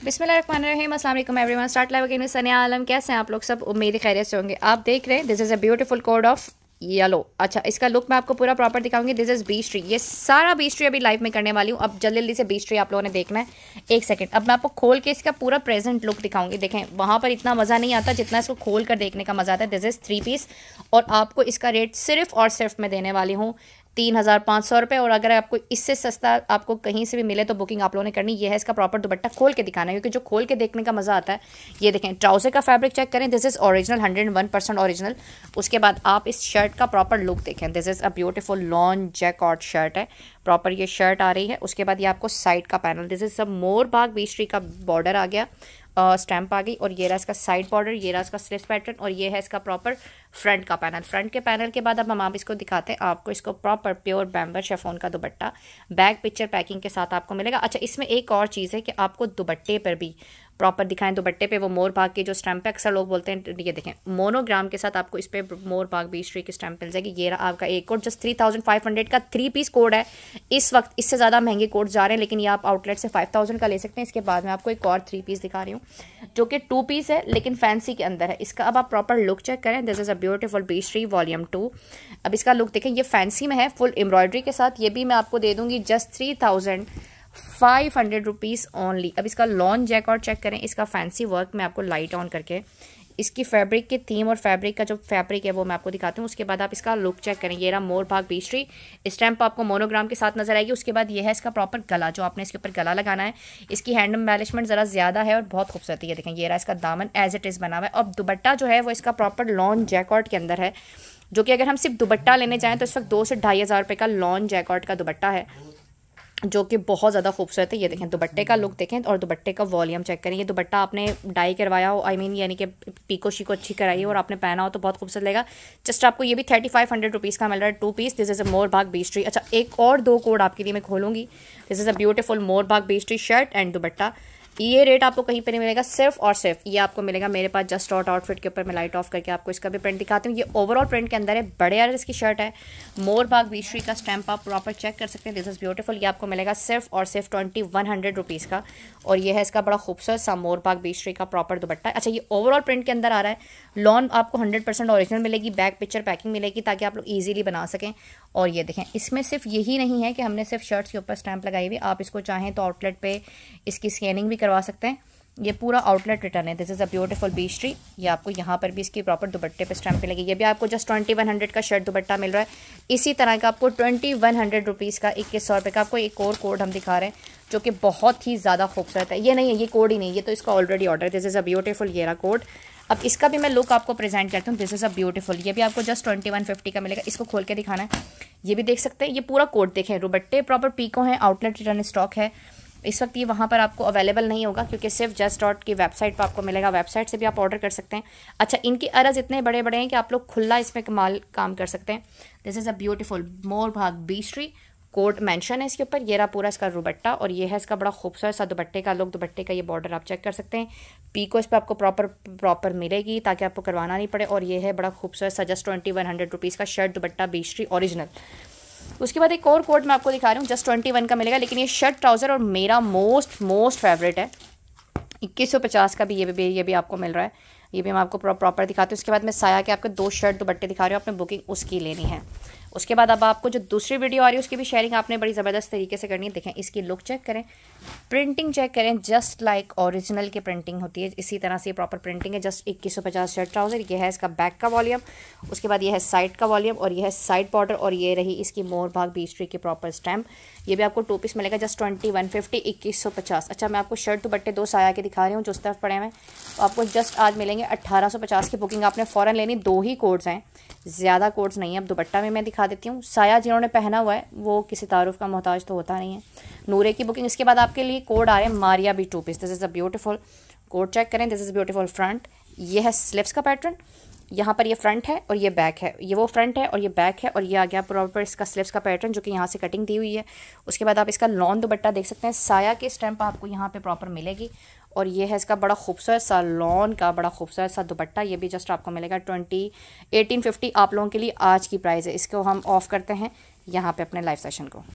अस्सलाम वालेकुम everyone. Start live again Alam. कैसे हैं आप लोग सब? उम्मीद खैरियत से होंगे। आप देख रहे हैं this is a beautiful code of yellow अच्छा इसका लुक मैं आपको पूरा प्रॉपर दिखाऊँगी। दिस इज़ बीच ट्री ये सारा बीच ट्री अभी लाइव में करने वाली हूँ। अब जल्दी जल्दी से बीच ट्री आप लोगों ने देखना है। एक सेकंड अब मैं आपको खोल के इसका पूरा प्रेजेंट लुक दिखाऊँगी। देखें, वहाँ पर इतना मज़ा नहीं आता जितना इसको खोल कर देखने का मज़ा आता है। दिस इज़ थ्री पीस और आपको इसका रेट सिर्फ़ और सिर्फ़ मैं देने वाली हूँ। तीन हज़ार पाँच सौ रुपये और अगर आपको इससे सस्ता आपको कहीं से भी मिले तो बुकिंग आप लोगों ने करनी ये है इसका प्रॉपर दुपट्टा खोल के दिखाना है, क्योंकि जो खोल के देखने का मज़ा आता है, ये देखें ट्राउज़र का फैब्रिक चेक करें this is original hundred one percent original उसके बाद आप इस शर्ट का प्रॉपर लुक देखें। This is a beautiful long jacket shirt है प्रॉपर ये शर्ट आ रही है। उसके बाद ये आपको साइड का पैनल दिस इज़ अ मोर बाग बीच का बॉर्डर आ गया स्टैम्प आ गई, और ये रहा इसका साइड बॉर्डर ये रहा इसका स्लिप पैटर्न और ये है इसका प्रॉपर फ्रंट का पैनल। फ्रंट के पैनल के बाद अब हम आप इसको दिखाते हैं। आपको इसको प्रॉपर प्योर बैम्बर शेफोन का दुबट्टा बैग पिक्चर पैकिंग के साथ आपको मिलेगा। अच्छा इसमें एक और चीज़ है कि आपको दुबट्टे पर भी प्रॉपर दिखाएँ। दुपट्टे पे वो मोर भाग के जो स्टैम्प है, अक्सर लोग बोलते हैं, ये देखें मोनोग्राम के साथ आपको इस पर मोर भाग बीस ट्री की स्टैम्प मिल जाएगी। ये रहा आपका एक code just three thousand five hundred का थ्री पीस कोड है। इस वक्त इससे ज़्यादा महँगे कोड जा रहे हैं, लेकिन ये आप आउटलेट से फाइव थाउज़ेंड का ले सकते हैं। इसके बाद में आपको एक और थ्री पीस दिखा रही हूँ, जो कि टू पीस है, लेकिन फैंसी के अंदर है। इसका अब आप प्रॉपर लुक चेक करें। दिस इज़ अ ब्यूटीफुल बीस ट्री वॉल्यूम टू। अब इसका लुक देखें, ये फैंसी में है, फुल एम्ब्रॉयडरी के साथ। ये भी मैं आपको दे दूँगी, just three thousand five hundred rupees only अब इसका लॉन्ग जैकॉट चेक करें, इसका फैंसी वर्क मैं आपको लाइट ऑन करके इसकी फैब्रिक की थीम और फैब्रिक का जो फैब्रिक है वो मैं आपको दिखाती हूँ। उसके बाद आप इसका लुक चेक करें। ये रहा मोर भाग बीस्ट्री स्टैम्प आपको मोनोग्राम के साथ नज़र आएगी। उसके बाद ये है इसका प्रॉपर गला, जो आपने इसके ऊपर गला लगाना है। इसकी हैंड मैलिशमेंट ज़रा ज़्यादा है और बहुत खूबसूरत है। देखें, ये रहा इसका दामन एज इट इज़ बना हुआ है। और दुबट्टा जो है वो इसका प्रॉपर लॉन्ग जैकआउट के अंदर है, जो कि अगर हम सिर्फ़ दुबट्टा लेने जाएँ तो इस वक्त दो से ढाई हज़ार रुपये का लॉन्ग जैकआउट का दुबट्टा है। जो कि बहुत ज़्यादा खूबसूरत है, ये देखें, दुपट्टे का लुक देखें और दुपट्टे का वॉल्यूम चेक करें। ये दुपट्टा आपने डाई करवाया हो आई मीन यानी कि पीको शीको अच्छी कराई हो और आपने पहना हो तो बहुत खूबसूरत लगेगा। जस्ट आपको ये भी थर्टी फाइव हंड्रेड रुपीज़ का मिल रहा है two piece this is a मोर भाग बीस्ट्री अच्छा एक और दो कोड आपके लिए मैं खोलूँगी। दिस इज़ अ ब्यूटीफुल मोर भाग बीस्ट्री शर्ट एंड दुबट्टा ये रेट आपको कहीं पर नहीं मिलेगा, सिर्फ़ और सिर्फ़ ये आपको मिलेगा मेरे पास जस्ट आउट आउटफिट के ऊपर, मैं लाइट ऑफ़ करके आपको इसका भी प्रिंट दिखाती हूँ। ये ओवरऑल प्रिंट के अंदर है, बड़े आर इसकी शर्ट है, मोर बाग बीश्री का स्टैम्प आप प्रॉपर चेक कर सकते हैं। दिस इज़ ब्यूटीफुल ये आपको मिलेगा सिर्फ़ और सिर्फ़ ट्वेंटी वन हंड्रेड रुपीज़ का। और ये है इसका बड़ा खूबसूरत सा मोर बाग बीश्री का प्रॉपर दुपट्टा। अच्छा ये ओवरऑल प्रिंट के अंदर आ रहा है। लॉन आपको हंड्रेड परसेंट ऑरिजिनल मिलेगी बैक पिक्चर पैकिंग मिलेगी ताकि आप लोग ईजिली बना सकें। और ये देखें, इसमें सिर्फ़ यही नहीं है कि हमने सिर्फ़ शर्ट्स के ऊपर स्टैंप लगाई हुई, आप इसको चाहें तो आउटलेट पे इसकी स्कैनिंग भी करवा सकते हैं। ये पूरा आउटलेट रिटर्न है। दिस इज़ अ ब्यूटीफुल बीच ट्री ये आपको यहाँ पर भी इसकी प्रॉपर दुपट्टे पे स्टैम्प मिलेगी ये भी आपको जस्ट ट्वेंटी वन हंड्रेड का शर्ट दुपट्टा मिल रहा है। इसी तरह का आपको ट्वेंटी वन हंड्रेड रुपीज़ का इक्कीस सौ रुपये का आपको एक और कोड हम दिखा रहे हैं, जो कि बहुत ही ज़्यादा खूबसूरत है। ये नहीं है, ये कोड ही नहीं ये तो इसका already order this is a beautiful येरा कोड अब इसका भी मैं लुक आपको प्रेजेंट करती हूँ. दिस इज़ अ ब्यूटीफुल ये भी आपको जस्ट ट्वेंटी वन फिफ्टी का मिलेगा. इसको खोल के दिखाना है. ये भी देख सकते हैं. ये पूरा कोड देखें. रुबट्टे प्रॉपर पीको हैं. आउटलेट रिटर्न स्टॉक है. इस वक्त ये वहाँ पर आपको अवेलेबल नहीं होगा क्योंकि सिर्फ़ जस्ट डॉट की वेबसाइट पर आपको मिलेगा. वेबसाइट से भी आप ऑर्डर कर सकते हैं. अच्छा इनकी अरज इतने बड़े बड़े हैं कि आप लोग खुला इसमें कमाल काम कर सकते हैं. दिस इज़ अ ब्यूटीफुल मोर भाग बीस्ट्री कोट मेंशन है इसके ऊपर, ये रहा पूरा इसका दुबट्टा और ये है इसका बड़ा खूबसूरत सा दुबट्टे का लुक दुबट्टे का ये बॉर्डर आप चेक कर सकते हैं। पीको इस पर आपको प्रॉपर प्रॉपर मिलेगी ताकि आपको करवाना नहीं पड़े और ये है बड़ा खूबसूरत सा just twenty one hundred rupees का शर्ट दुबट्टा बीस्ट्री ओरिजिनल उसके बाद एक और कोट मैं आपको दिखा रही हूँ जस्ट ट्वेंटी वन का मिलेगा, लेकिन ये शर्ट ट्राउज़र और मेरा मोस्ट मोस्ट फेवरेट है। इक्कीस सौ पचास का भी ये भी ये भी आपको मिल रहा है। ये भी मैं आपको प्रॉपर दिखाती हूँ। उसके बाद मैं साया के आपको दो शर्ट दुबट्टे दिखा रही हूँ, आपने बुकिंग उसकी लेनी है। उसके बाद अब आपको जो दूसरी वीडियो आ रही है, उसकी भी शेयरिंग आपने बड़ी ज़बरदस्त तरीके से करनी है। देखें, इसकी लुक चेक करें प्रिंटिंग चेक करें जस्ट लाइक ओरिजिनल की प्रिंटिंग होती है। इसी तरह से प्रॉपर प्रिंटिंग है जस्ट इक्कीस सौ पचास शर्ट ट्राउज़र ये है इसका बैक का वॉल्यूम उसके बाद ये है साइड का वॉल्यूम और ये है साइड बॉर्डर और ये रही इसकी मोर भाग बीस ट्री की प्रॉपर स्टैम्प ये भी आपको टू पीस मिलेगा जस्ट ट्वेंटी वन फिफ्टी इक्कीस सौ पचास। अच्छा मैं आपको शर्ट बट्टे दो साया के दिखा रही हूँ, जो उस तरफ़ पड़े हुए तो आपको जस्ट आज मिलेंगे अट्ठारह सौ पचास की बुकिंग आपने फ़ौरन लेनी। दो ही कोड्स हैं, ज़्यादा कोड्स नहीं है। अब दुपट्टा में मैं देती हूँ। साया जिन्होंने पहना हुआ है, वो किसी तारुफ का मोहताज तो होता नहीं है। नूरे की बुकिंग इसके बाद आपके लिए कोड आ रहे हैं Maria B two piece this is a beautiful code check करें। दिस इज़ ब्यूटीफुल फ्रंट ये है स्लिप्स का पैटर्न यहाँ पर ये फ्रंट है और ये बैक है। ये वो फ्रंट है और ये बैक है और ये आ गया प्रॉपर इसका स्लिप्स का पैटर्न जो कि यहाँ से कटिंग दी हुई है। उसके बाद आप इसका लॉन दुबट्टा देख सकते हैं। साया के स्टैम्प आपको यहाँ पे प्रॉपर मिलेगी। और ये है इसका बड़ा खूबसूरत सा लॉन का बड़ा खूबसूरत सा दुपट्टा। ये भी जस्ट आपको मिलेगा ट्वेंटी एटीन फिफ्टी आप लोगों के लिए आज की प्राइस है। इसको हम ऑफ़ करते हैं यहाँ पे अपने लाइव सेशन को।